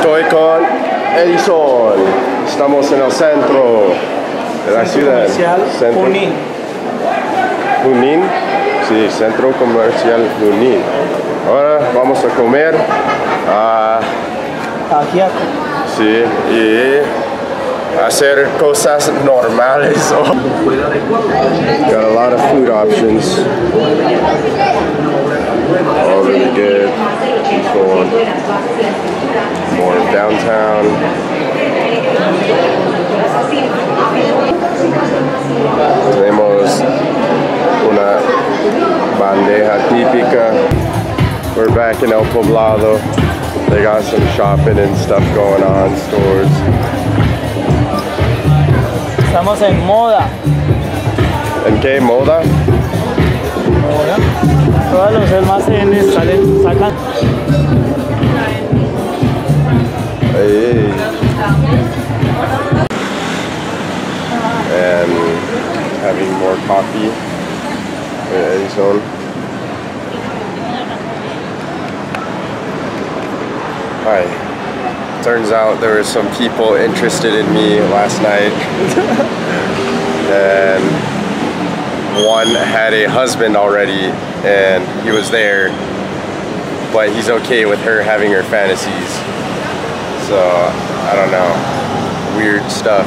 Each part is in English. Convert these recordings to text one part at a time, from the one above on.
Estoy con Edison. Estamos en el centro de la ciudad. Centro- Junín. Junín. Sí, Centro Comercial Junín. Ahora vamos a comer. ah, Ajiaco. sí, y hacer cosas normales. Got a lot of food options. All really good. Keep going. More downtown. Tenemos una bandeja típica. We're back in El Poblado. They got some shopping and stuff going on, stores. Estamos en moda. ¿En qué moda? Moda. Todos los almacenes salen, sacan. Hey. And having more coffee. Eh, with Edison. Hi. Turns out there were some people interested in me last night. and one had a husband already and he was there, but he's okay with her having her fantasies. So I don't know. Weird stuff.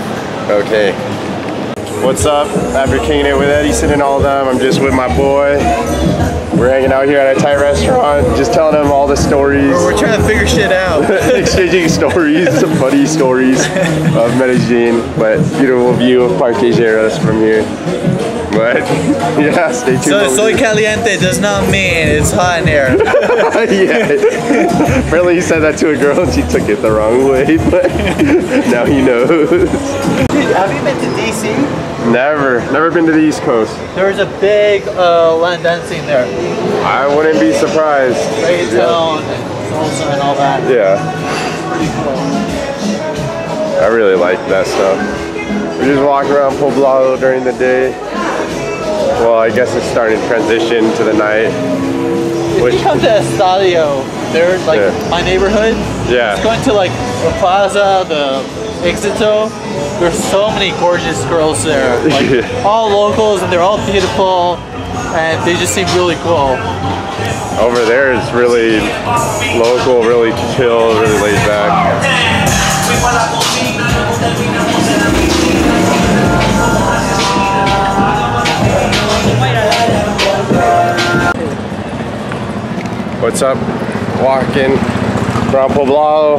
Okay. What's up? After kicking it with Edison and all them, I'm just with my boy. We're hanging out here at a Thai restaurant, just telling them all the stories, We're trying to figure shit out. exchanging stories, some funny stories of Medellin. But beautiful view of Parque Lleras from here. But yeah, stay tuned. So soy caliente does not mean it's hot in here. yeah. Apparently he said that to a girl and she took it the wrong way, but now he knows. Have you been to DC? Never, never been to the East Coast. There's a big uh, land dancing there. I wouldn't be surprised. Reggaeton and salsa and all that. Yeah, I really like that stuff. We just walk around Poblado during the day. Well, I guess it's starting to transition to the night. If Which- you come to Estadio, they're like Yeah. my neighborhood. Yeah. It's going to like the plaza, the Exito. There's so many gorgeous girls there. Like all locals and they're all beautiful and they just seem really cool. Over there is really local, really chill, really laid back. What's up? Walking around Poblado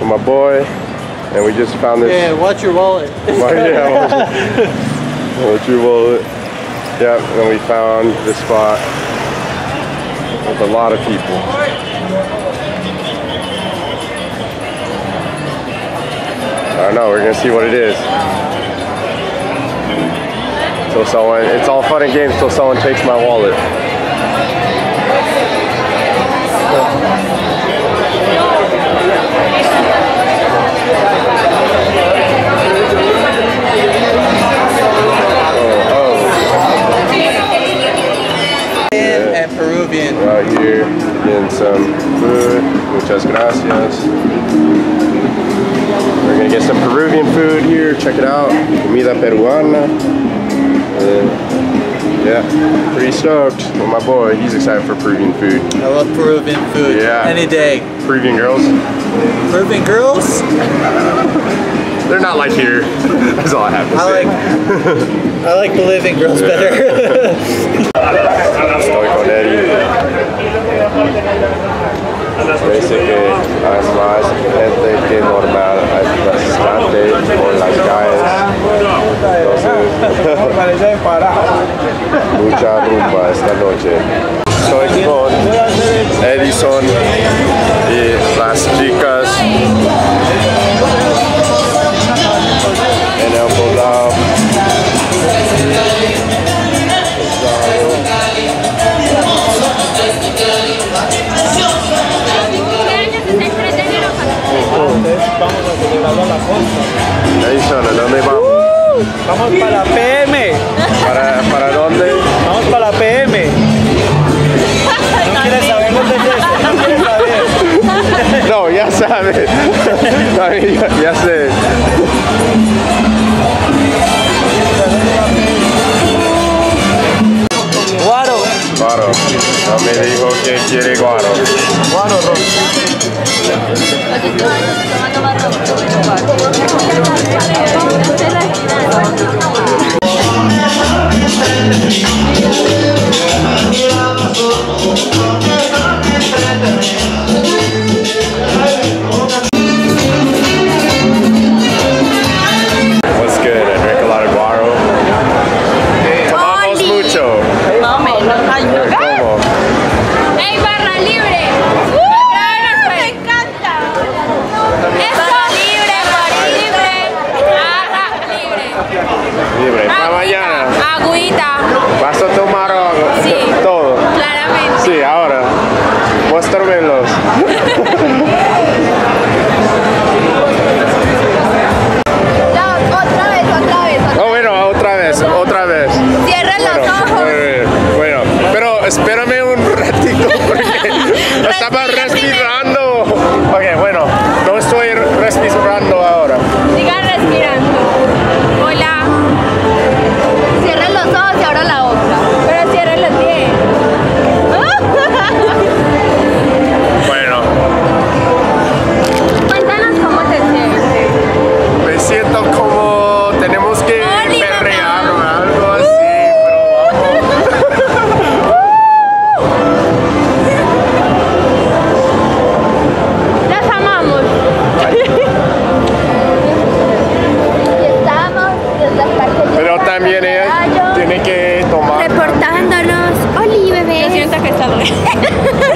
with my boy, and we just found this. Yeah, watch your wallet. Well, yeah. What you wallet? Yep, and we found this spot with a lot of people. I don't know, we're gonna see what it is. Till someone, it's all fun and games till someone takes my wallet. Peruvian. Out here getting some food. Muchas gracias. We're gonna get some Peruvian food here. Check it out. Comida peruana. And yeah, pretty stoked. Well, my boy, he's excited for Peruvian food. I love Peruvian food. Yeah. Any day. Peruvian girls, Peruvian girls? they're not like here. That's all I have to I say. like I like Bolivian girls better. Estoy con Eddie. Parece que mucha rumba esta noche. Estoy con Edison y las chicas en el poblado. Edison, ¿a dónde vamos? Vamos para la PM. ¿Para, para dónde? Para la PM. ¿No quieres saber dónde es eso? ¿No quieres saber? No, ya sabe. A mí, ya, ya sé. Guaro. Guaro. No me dijo que quiere guaro. Guaro, ron. Agüita, ¿Vas a tomar algo? Sí. Todo. claramente. Sí, ahora. Muéstramelos. Ya,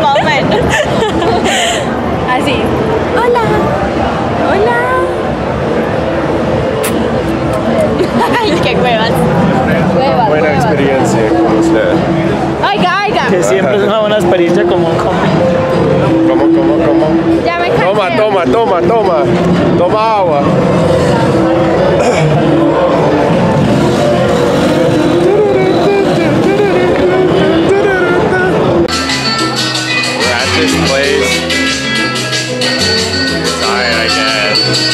Más o menos. Así. Hola. Hola. Ay, qué. Huevas. Buena experiencia con usted. Oiga, oiga. Que siempre es una buena experiencia como un. ¿Cómo, cómo, cómo? Ya me cansé. Toma, toma, toma, toma. Toma agua. This place. Alright, I guess.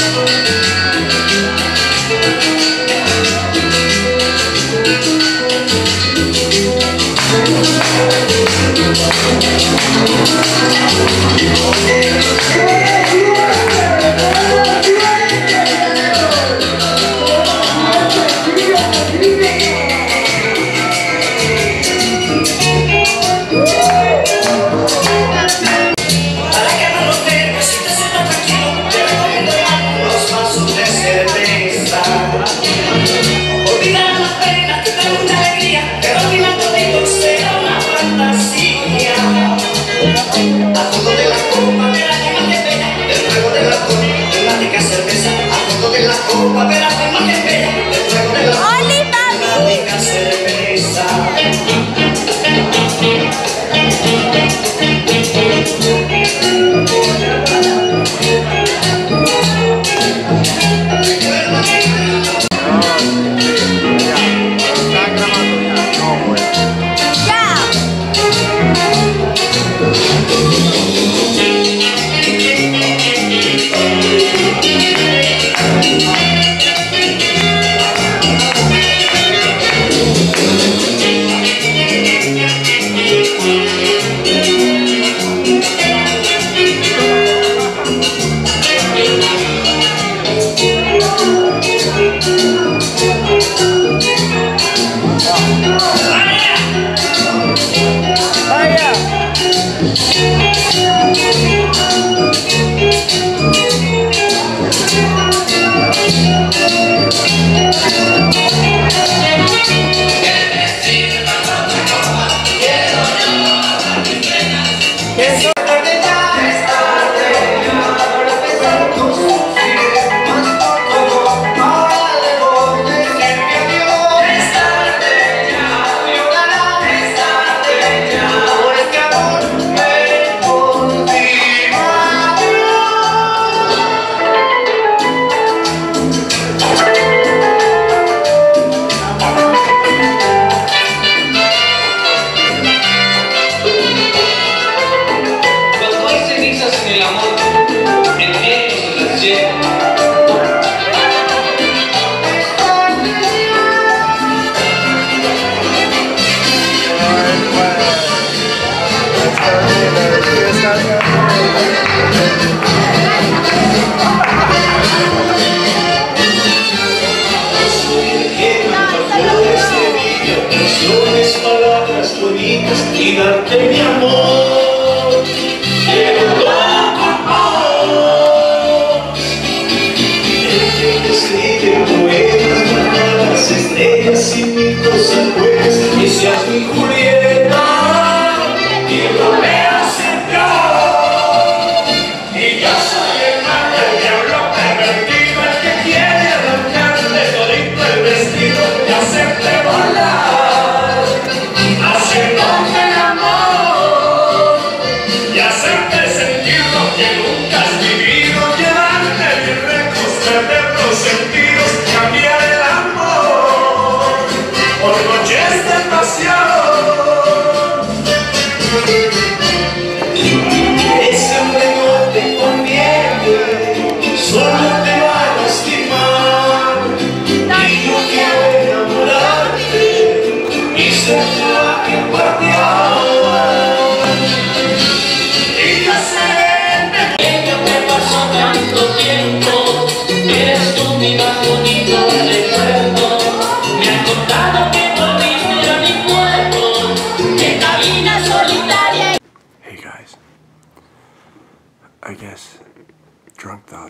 sin mi cosa.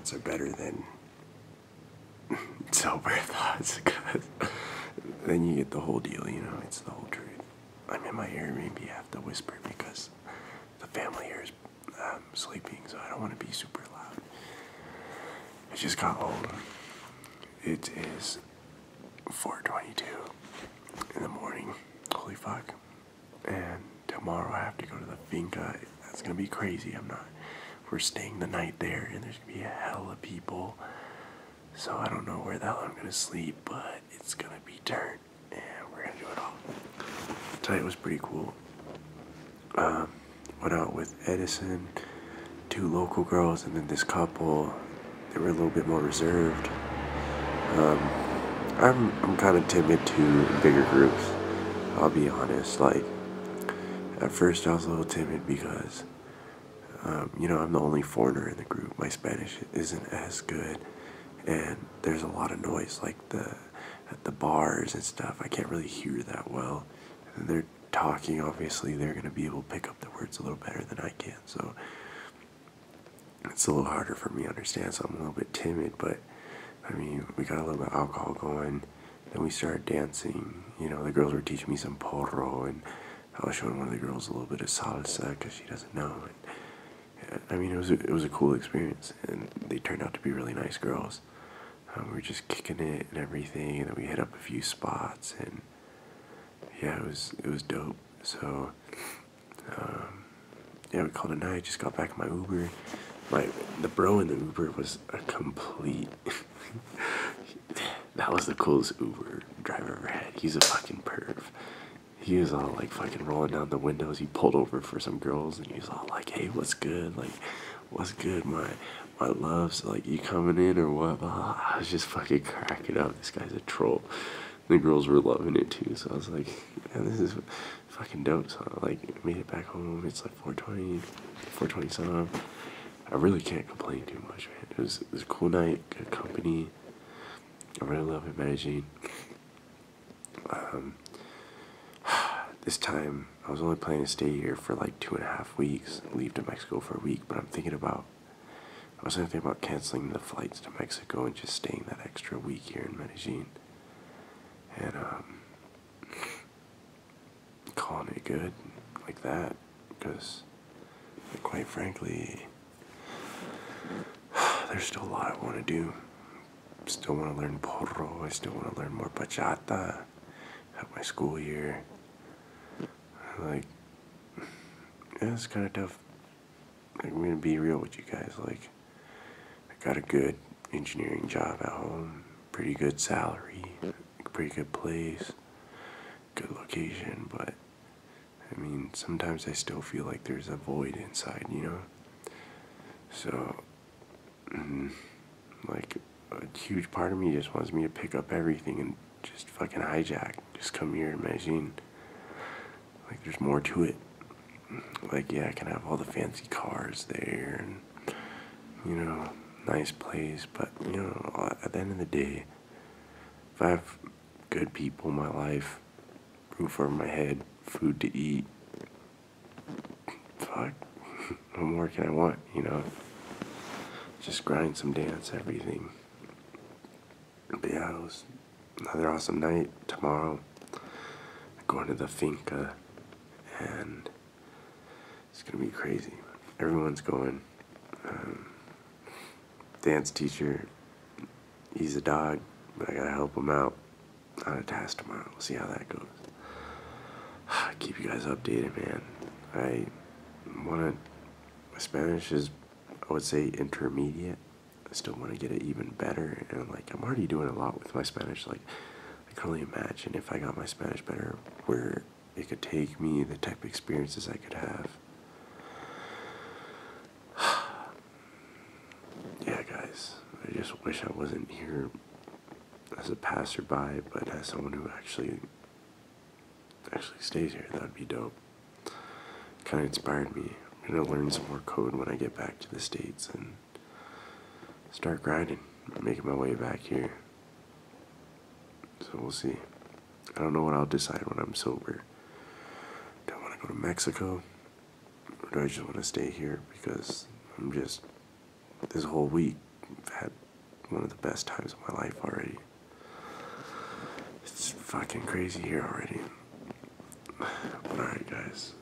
Thoughts are better than sober thoughts because then you get the whole deal, you know, it's the whole truth. I'm in my Airbnb, I have to whisper because the family here is um, sleeping, so I don't want to be super loud. I just got old. It is 4:22 in the morning. Holy fuck! And tomorrow I have to go to the finca. That's gonna be crazy. I'm not. We're staying the night there, and there's gonna be a hell of people. So I don't know where the hell I'm gonna sleep, but it's gonna be turned, and we're gonna do it all. Tonight was pretty cool. Um, went out with Edison, two local girls, and then this couple. They were a little bit more reserved. Um, I'm I'm kind of timid to bigger groups. I'll be honest. Like at first, I was a little timid because um, you know I'm the only foreigner in the group. My Spanish isn't as good, and there's a lot of noise, like the at the bars and stuff. I can't really hear that well. And they're talking. Obviously, they're gonna be able to pick up the words a little better than I can. So it's a little harder for me to understand. So I'm a little bit timid, but. I mean, we got a little bit of alcohol going. Then we started dancing. You know, the girls were teaching me some porro, and I was showing one of the girls a little bit of salsa because she doesn't know. And I mean, it was a, it was a cool experience, and they turned out to be really nice girls. Um, we were just kicking it and everything, and then we hit up a few spots, and yeah, it was it was dope. So, um, yeah, we called it a night. Just got back in my Uber. My the bro in the Uber was a complete. that was the coolest Uber driver I ever had. He's a fucking perv. He was all like fucking rolling down the windows. He pulled over for some girls and he was all like, "Hey, what's good? Like, what's good, my my loves? Like, you coming in or what?" I was just fucking cracking up. This guy's a troll. The girls were loving it too. So I was like, "Man, this is fucking dope." So I like made it back home. It's like 420, 420 some. I really can't complain too much, man. It was, it was a cool night, good company. I really love it, Medellin. Um, this time, I was only planning to stay here for like two and a half weeks, leave to Mexico for a week, but I'm thinking about, I was thinking about canceling the flights to Mexico and just staying that extra week here in Medellin. And, um, calling it good like that, because, quite frankly, there's still a lot I want to do. Still want to learn porro. I still want to learn more bachata. Have my school year. Like, yeah, it's kind of tough. Like, I'm gonna be real with you guys. Like, I got a good engineering job at home. Pretty good salary. Pretty good place. Good location. But, I mean, sometimes I still feel like there's a void inside, you know? So, mm, like a huge part of me just wants me to pick up everything and just fucking hijack. Just come here and imagine. Like there's more to it. Like yeah, I can have all the fancy cars there and you know, nice place, but you know, at the end of the day, if I have good people in my life, roof over my head, food to eat, fuck, what more can I want, you know? just grind some dance, everything. But yeah, it was another awesome night. Tomorrow, going to the finca, and it's gonna be crazy. Everyone's going. Um, dance teacher he's a dog, but I gotta help him out on a task tomorrow. We'll see how that goes. Keep you guys updated, man. I wanna. My Spanish is, I would say, intermediate. I still want to get it even better, and like I'm already doing a lot with my Spanish. Like I can only imagine if I got my Spanish better, where it could take me, the type of experiences I could have. yeah, guys, I just wish I wasn't here as a passerby, but as someone who actually actually stays here. That'd be dope. Kind of inspired me. I'm gonna learn some more code when I get back to the states and start grinding, making my way back here. So we'll see. I don't know what I'll decide when I'm sober. To go to Mexico? Or do I just want to stay here? Because I'm just, this whole week, I've had one of the best times of my life already. It's fucking crazy here already. But alright, guys.